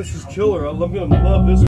this is killer. I'm gonna love this.